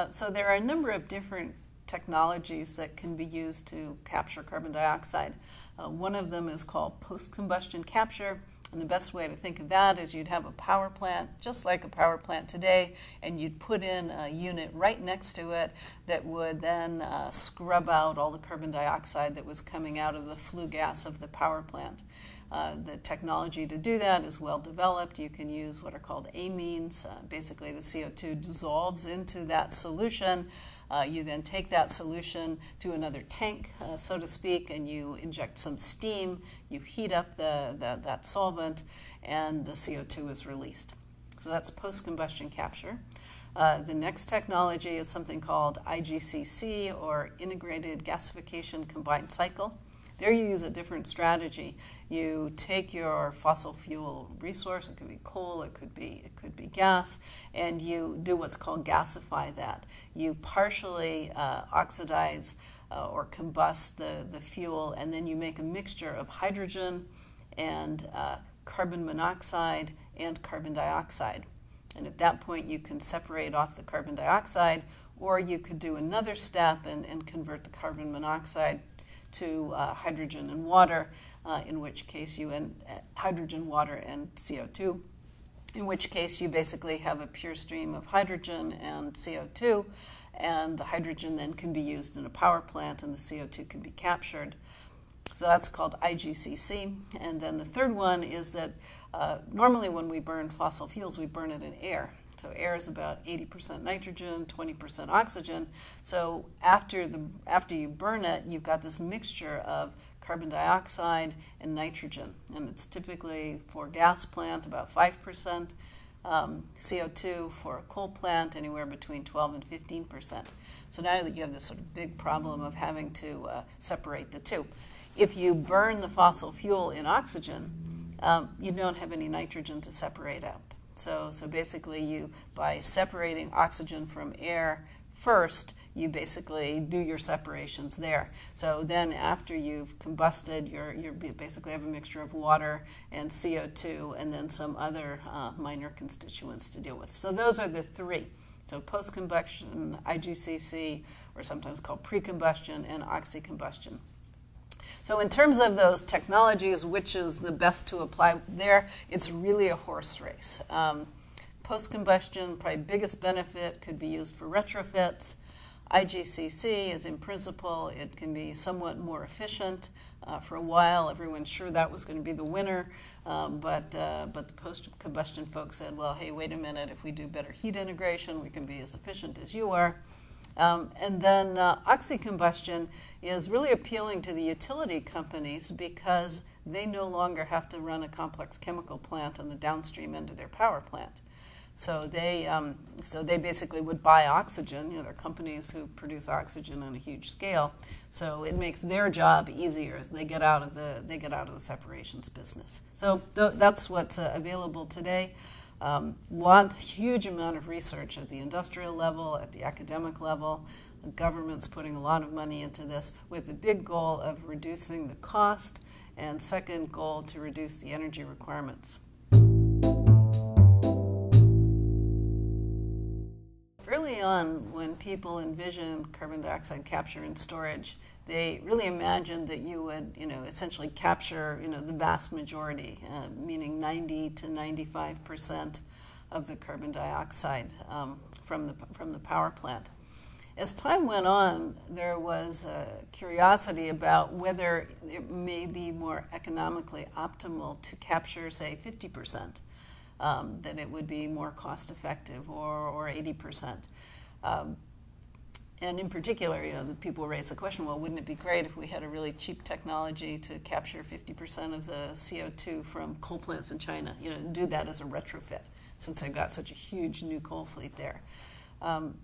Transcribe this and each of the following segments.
Uh, so there are a number of different technologies that can be used to capture carbon dioxide. Uh, one of them is called post combustion capture. And the best way to think of that is you'd have a power plant, just like a power plant today, and you'd put in a unit right next to it that would then uh, scrub out all the carbon dioxide that was coming out of the flue gas of the power plant. Uh, the technology to do that is well developed. You can use what are called amines. Uh, basically, the CO2 dissolves into that solution. Uh, you then take that solution to another tank, uh, so to speak, and you inject some steam. You heat up the, the that solvent, and the CO2 is released. So that's post combustion capture. Uh, the next technology is something called IGCC or Integrated Gasification Combined Cycle. There you use a different strategy. You take your fossil fuel resource, it could be coal, it could be it could be gas, and you do what's called gasify that. You partially uh, oxidize uh, or combust the, the fuel, and then you make a mixture of hydrogen and uh, carbon monoxide and carbon dioxide. And at that point, you can separate off the carbon dioxide, or you could do another step and, and convert the carbon monoxide to uh, hydrogen and water, uh, in which case you end uh, hydrogen, water, and CO2. In which case you basically have a pure stream of hydrogen and CO2, and the hydrogen then can be used in a power plant, and the CO2 can be captured. So that's called IGCC. And then the third one is that uh, normally when we burn fossil fuels, we burn it in air. So air is about 80% nitrogen, 20% oxygen. So after the after you burn it, you've got this mixture of carbon dioxide and nitrogen, and it's typically for gas plant about 5%. Um, CO2 for a coal plant anywhere between 12 and 15 percent. So now that you have this sort of big problem of having to uh, separate the two. If you burn the fossil fuel in oxygen, um, you don't have any nitrogen to separate out. So, so basically, you by separating oxygen from air first, you basically do your separations there. So then, after you've combusted, you're, you basically have a mixture of water and CO2, and then some other uh, minor constituents to deal with. So those are the three. So post-combustion, IGCC, or sometimes called pre-combustion, and oxy-combustion. So in terms of those technologies, which is the best to apply there, it's really a horse race. Um, Post-combustion, probably biggest benefit could be used for retrofits. IGCC is in principle, it can be somewhat more efficient. Uh, for a while, everyone's sure that was going to be the winner, um, but, uh, but the post-combustion folks said, well, hey, wait a minute, if we do better heat integration, we can be as efficient as you are. Um, and then uh, oxy-combustion is really appealing to the utility companies because they no longer have to run a complex chemical plant on the downstream end of their power plant. So they, um, so they basically would buy oxygen. You know, they're companies who produce oxygen on a huge scale. So it makes their job easier as they get out of the they get out of the separations business. So th- that's what's uh, available today. Um, lot, huge amount of research at the industrial level, at the academic level. The government's putting a lot of money into this with the big goal of reducing the cost and second goal to reduce the energy requirements. On, when people envisioned carbon dioxide capture and storage, they really imagined that you would, you know, essentially capture, you know, the vast majority, uh, meaning 90 to 95 percent of the carbon dioxide um, from the from the power plant. As time went on, there was a curiosity about whether it may be more economically optimal to capture, say, 50 percent, um, that it would be more cost effective, or or 80 percent. Um, and in particular, you know, the people raise the question, well, wouldn't it be great if we had a really cheap technology to capture 50% of the CO2 from coal plants in China, you know, do that as a retrofit, since they've got such a huge new coal fleet there. Um,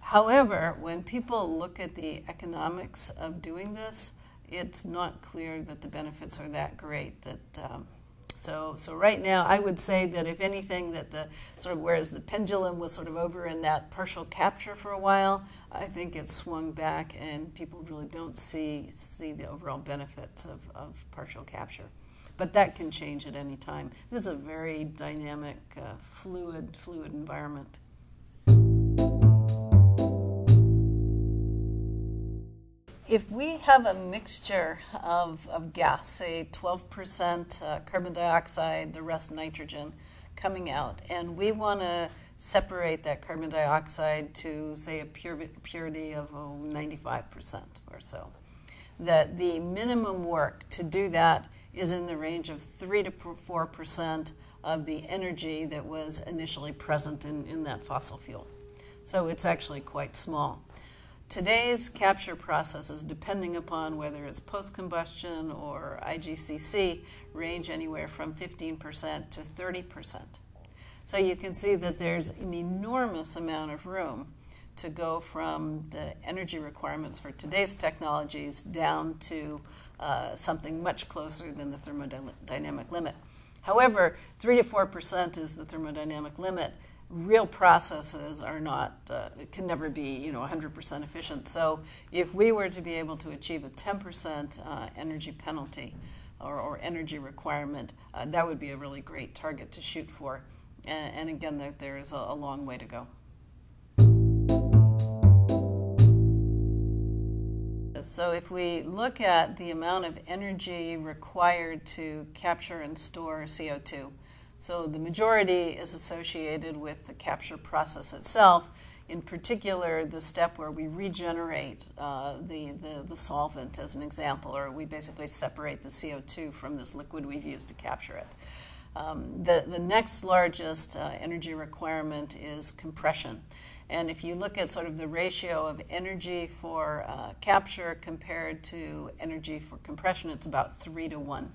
however, when people look at the economics of doing this, it's not clear that the benefits are that great, that um, so, so right now, I would say that if anything, that the sort of whereas the pendulum was sort of over in that partial capture for a while, I think it's swung back, and people really don't see see the overall benefits of, of partial capture. But that can change at any time. This is a very dynamic, uh, fluid, fluid environment. If we have a mixture of, of gas, say 12% uh, carbon dioxide, the rest nitrogen, coming out, and we want to separate that carbon dioxide to, say, a pure, purity of oh, 95% or so, that the minimum work to do that is in the range of 3 to 4% of the energy that was initially present in, in that fossil fuel. So it's actually quite small. Today's capture processes, depending upon whether it's post combustion or IGCC, range anywhere from 15% to 30%. So you can see that there's an enormous amount of room to go from the energy requirements for today's technologies down to uh, something much closer than the thermodynamic limit. However, 3 to 4% is the thermodynamic limit. Real processes are not, uh, can never be, you know, 100% efficient. So if we were to be able to achieve a 10% uh, energy penalty or, or energy requirement, uh, that would be a really great target to shoot for. And, and again, there, there is a, a long way to go. So if we look at the amount of energy required to capture and store CO2, so the majority is associated with the capture process itself, in particular the step where we regenerate uh, the, the, the, solvent as an example, or we basically separate the CO2 from this liquid we've used to capture it. Um, the, the next largest uh, energy requirement is compression. And if you look at sort of the ratio of energy for uh, capture compared to energy for compression, it's about three to one.